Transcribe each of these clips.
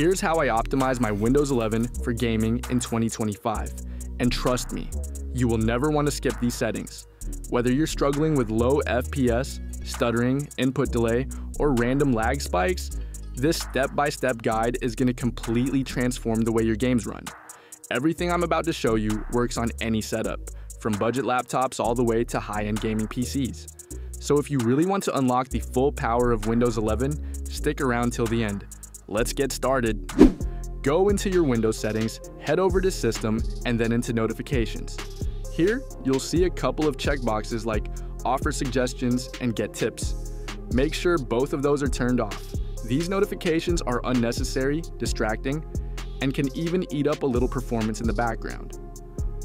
Here's how I optimize my Windows 11 for gaming in 2025. And trust me, you will never want to skip these settings. Whether you're struggling with low FPS, stuttering, input delay, or random lag spikes, this step-by-step -step guide is going to completely transform the way your games run. Everything I'm about to show you works on any setup, from budget laptops all the way to high-end gaming PCs. So if you really want to unlock the full power of Windows 11, stick around till the end. Let's get started. Go into your Windows settings, head over to System, and then into Notifications. Here, you'll see a couple of checkboxes like Offer Suggestions and Get Tips. Make sure both of those are turned off. These notifications are unnecessary, distracting, and can even eat up a little performance in the background.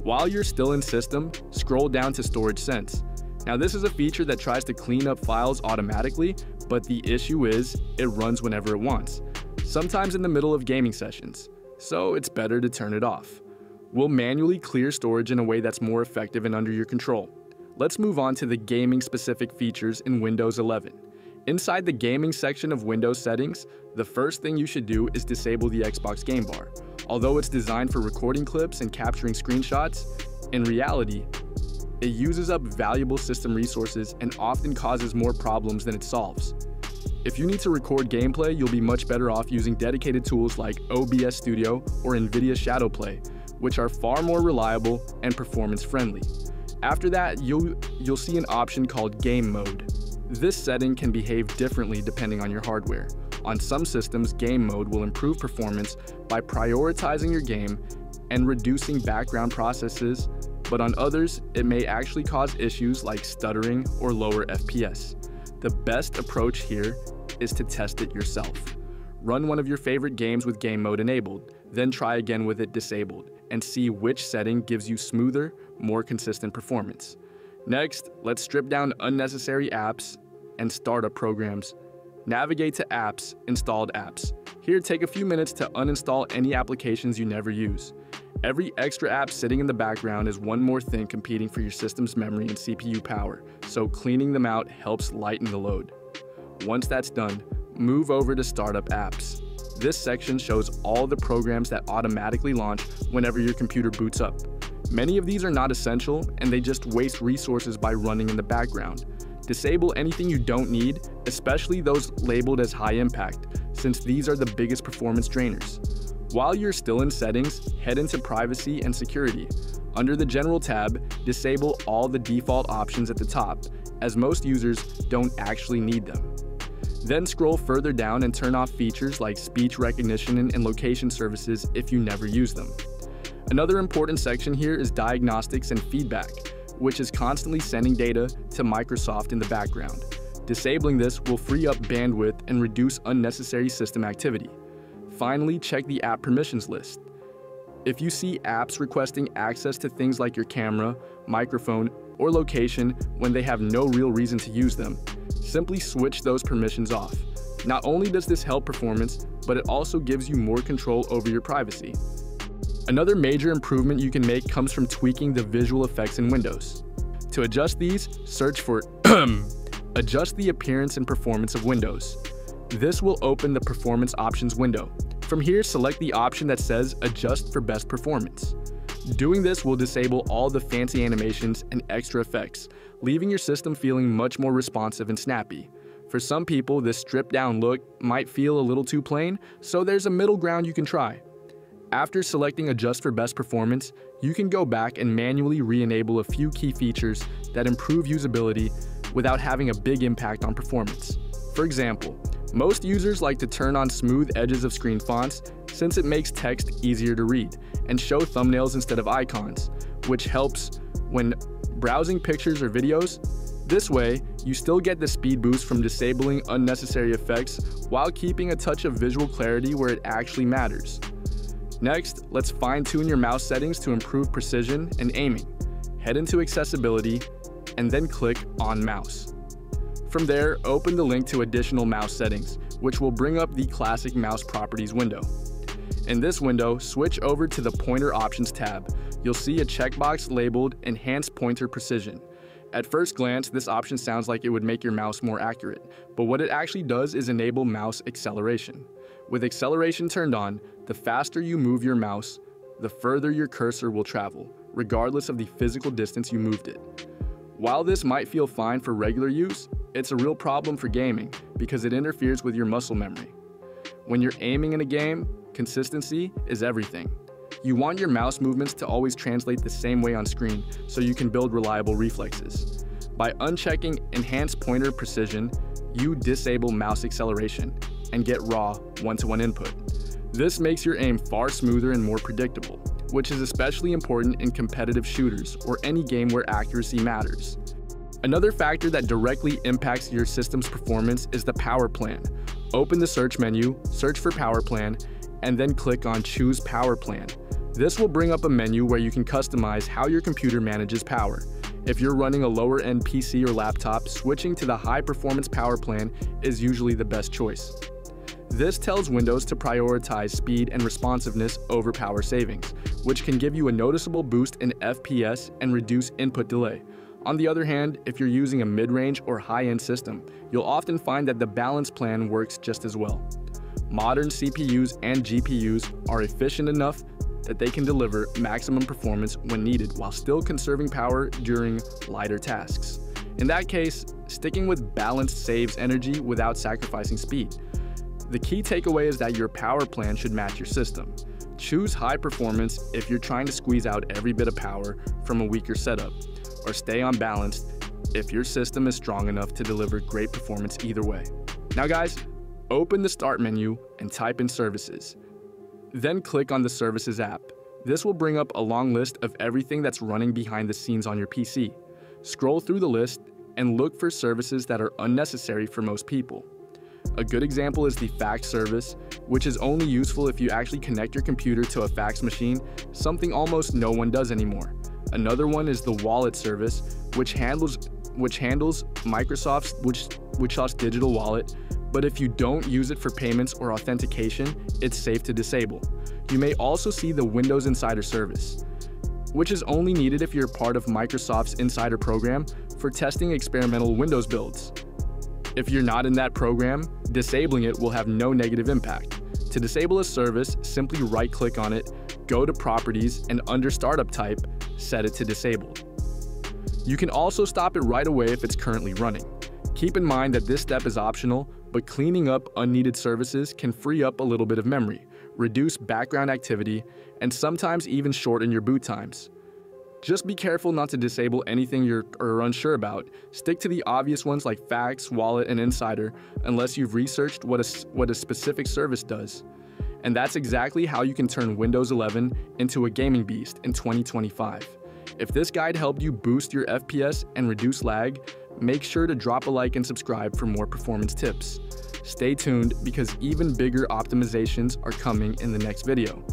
While you're still in System, scroll down to Storage Sense. Now this is a feature that tries to clean up files automatically, but the issue is it runs whenever it wants, sometimes in the middle of gaming sessions, so it's better to turn it off. We'll manually clear storage in a way that's more effective and under your control. Let's move on to the gaming specific features in Windows 11. Inside the gaming section of Windows settings, the first thing you should do is disable the Xbox Game Bar. Although it's designed for recording clips and capturing screenshots, in reality, it uses up valuable system resources and often causes more problems than it solves. If you need to record gameplay, you'll be much better off using dedicated tools like OBS Studio or NVIDIA Shadowplay, which are far more reliable and performance friendly. After that, you'll, you'll see an option called Game Mode. This setting can behave differently depending on your hardware. On some systems, game mode will improve performance by prioritizing your game and reducing background processes, but on others, it may actually cause issues like stuttering or lower FPS. The best approach here is to test it yourself. Run one of your favorite games with game mode enabled, then try again with it disabled, and see which setting gives you smoother, more consistent performance. Next, let's strip down unnecessary apps and startup programs. Navigate to Apps, Installed Apps. Here, take a few minutes to uninstall any applications you never use. Every extra app sitting in the background is one more thing competing for your system's memory and CPU power, so cleaning them out helps lighten the load. Once that's done, move over to Startup Apps. This section shows all the programs that automatically launch whenever your computer boots up. Many of these are not essential and they just waste resources by running in the background. Disable anything you don't need, especially those labeled as high impact, since these are the biggest performance drainers. While you're still in settings, head into privacy and security. Under the general tab, disable all the default options at the top, as most users don't actually need them. Then scroll further down and turn off features like speech recognition and location services if you never use them. Another important section here is diagnostics and feedback, which is constantly sending data to Microsoft in the background. Disabling this will free up bandwidth and reduce unnecessary system activity. Finally, check the app permissions list. If you see apps requesting access to things like your camera, microphone, or location when they have no real reason to use them, simply switch those permissions off. Not only does this help performance, but it also gives you more control over your privacy. Another major improvement you can make comes from tweaking the visual effects in Windows. To adjust these, search for Adjust the appearance and performance of Windows. This will open the Performance Options window. From here, select the option that says Adjust for best performance. Doing this will disable all the fancy animations and extra effects, leaving your system feeling much more responsive and snappy. For some people, this stripped down look might feel a little too plain, so there's a middle ground you can try. After selecting Adjust for Best Performance, you can go back and manually re-enable a few key features that improve usability without having a big impact on performance. For example, most users like to turn on smooth edges of screen fonts since it makes text easier to read and show thumbnails instead of icons, which helps when browsing pictures or videos. This way, you still get the speed boost from disabling unnecessary effects while keeping a touch of visual clarity where it actually matters. Next, let's fine-tune your mouse settings to improve precision and aiming. Head into Accessibility, and then click on Mouse. From there, open the link to additional mouse settings, which will bring up the classic mouse properties window. In this window, switch over to the Pointer Options tab. You'll see a checkbox labeled Enhance Pointer Precision. At first glance, this option sounds like it would make your mouse more accurate, but what it actually does is enable mouse acceleration. With acceleration turned on, the faster you move your mouse, the further your cursor will travel, regardless of the physical distance you moved it. While this might feel fine for regular use, it's a real problem for gaming because it interferes with your muscle memory. When you're aiming in a game, consistency is everything. You want your mouse movements to always translate the same way on screen so you can build reliable reflexes. By unchecking enhanced pointer precision, you disable mouse acceleration and get raw one-to-one -one input. This makes your aim far smoother and more predictable, which is especially important in competitive shooters or any game where accuracy matters. Another factor that directly impacts your system's performance is the power plan. Open the search menu, search for power plan, and then click on choose power plan. This will bring up a menu where you can customize how your computer manages power. If you're running a lower end PC or laptop, switching to the high performance power plan is usually the best choice. This tells Windows to prioritize speed and responsiveness over power savings, which can give you a noticeable boost in FPS and reduce input delay. On the other hand, if you're using a mid-range or high-end system, you'll often find that the balance plan works just as well. Modern CPUs and GPUs are efficient enough that they can deliver maximum performance when needed while still conserving power during lighter tasks. In that case, sticking with balance saves energy without sacrificing speed. The key takeaway is that your power plan should match your system. Choose high performance if you're trying to squeeze out every bit of power from a weaker setup, or stay unbalanced if your system is strong enough to deliver great performance either way. Now guys, open the start menu and type in services. Then click on the services app. This will bring up a long list of everything that's running behind the scenes on your PC. Scroll through the list and look for services that are unnecessary for most people. A good example is the fax service, which is only useful if you actually connect your computer to a fax machine, something almost no one does anymore. Another one is the wallet service, which handles which handles Microsoft's which Microsoft's digital wallet, but if you don't use it for payments or authentication, it's safe to disable. You may also see the Windows Insider service, which is only needed if you're part of Microsoft's Insider program for testing experimental Windows builds. If you're not in that program, disabling it will have no negative impact. To disable a service, simply right-click on it, go to Properties, and under Startup Type, set it to Disabled. You can also stop it right away if it's currently running. Keep in mind that this step is optional, but cleaning up unneeded services can free up a little bit of memory, reduce background activity, and sometimes even shorten your boot times. Just be careful not to disable anything you're unsure about. Stick to the obvious ones like Fax, Wallet, and Insider unless you've researched what a, what a specific service does. And that's exactly how you can turn Windows 11 into a gaming beast in 2025. If this guide helped you boost your FPS and reduce lag, make sure to drop a like and subscribe for more performance tips. Stay tuned because even bigger optimizations are coming in the next video.